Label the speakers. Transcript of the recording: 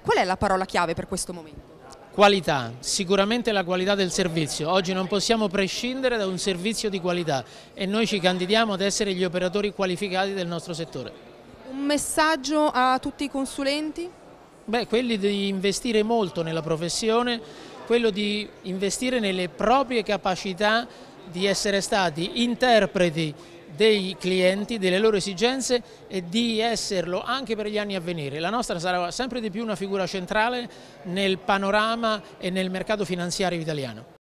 Speaker 1: Qual è la parola chiave per questo momento?
Speaker 2: Qualità, sicuramente la qualità del servizio. Oggi non possiamo prescindere da un servizio di qualità e noi ci candidiamo ad essere gli operatori qualificati del nostro settore.
Speaker 1: Un messaggio a tutti i consulenti?
Speaker 2: Beh, quelli di investire molto nella professione, quello di investire nelle proprie capacità di essere stati interpreti dei clienti, delle loro esigenze e di esserlo anche per gli anni a venire. La nostra sarà sempre di più una figura centrale nel panorama e nel mercato finanziario italiano.